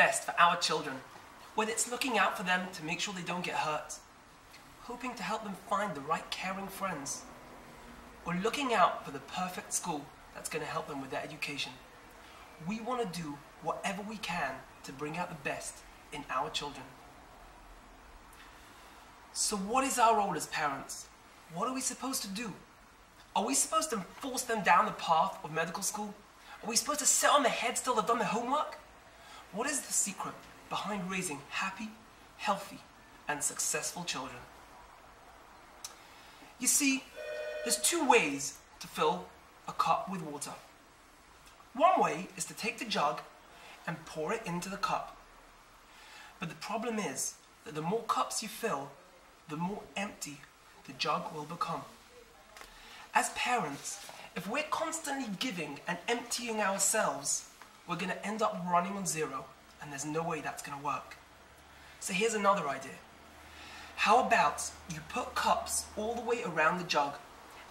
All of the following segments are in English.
best for our children, whether it's looking out for them to make sure they don't get hurt, hoping to help them find the right caring friends, or looking out for the perfect school that's going to help them with their education. We want to do whatever we can to bring out the best in our children. So, what is our role as parents? What are we supposed to do? Are we supposed to force them down the path of medical school? Are we supposed to sit on their heads till they've done their homework? What is the secret behind raising happy, healthy, and successful children? You see, there's two ways to fill a cup with water. One way is to take the jug and pour it into the cup. But the problem is that the more cups you fill, the more empty the jug will become. As parents, if we're constantly giving and emptying ourselves, we're going to end up running on zero, and there's no way that's going to work. So here's another idea. How about you put cups all the way around the jug,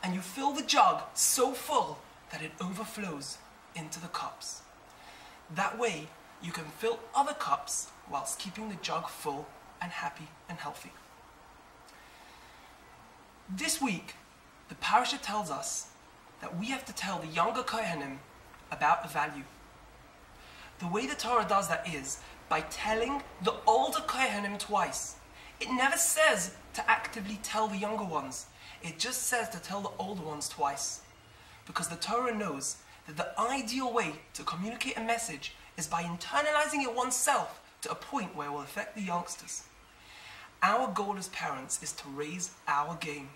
and you fill the jug so full that it overflows into the cups. That way, you can fill other cups whilst keeping the jug full and happy and healthy. This week, the parasha tells us that we have to tell the younger Kohanim about a value. The way the Torah does that is by telling the older Kohanim twice. It never says to actively tell the younger ones. It just says to tell the older ones twice. Because the Torah knows that the ideal way to communicate a message is by internalizing it oneself to a point where it will affect the youngsters. Our goal as parents is to raise our game.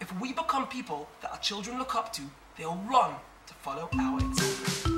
If we become people that our children look up to, they'll run to follow our example.